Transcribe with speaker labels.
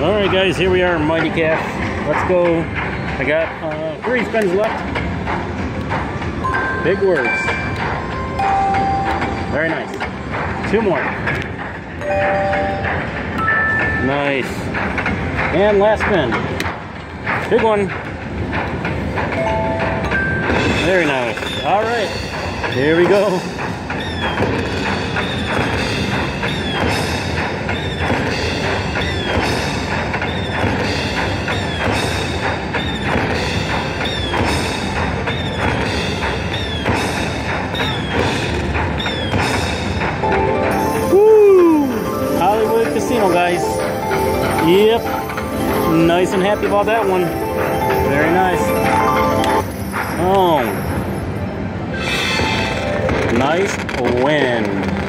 Speaker 1: All right, guys, here we are, Mighty Cash. Let's go. I got uh, three spins left. Big words. Very nice. Two more. Nice. And last spin. Big one. Very nice. All right. Here we go. Yep. Nice and happy about that one. Very nice. Oh. Nice win.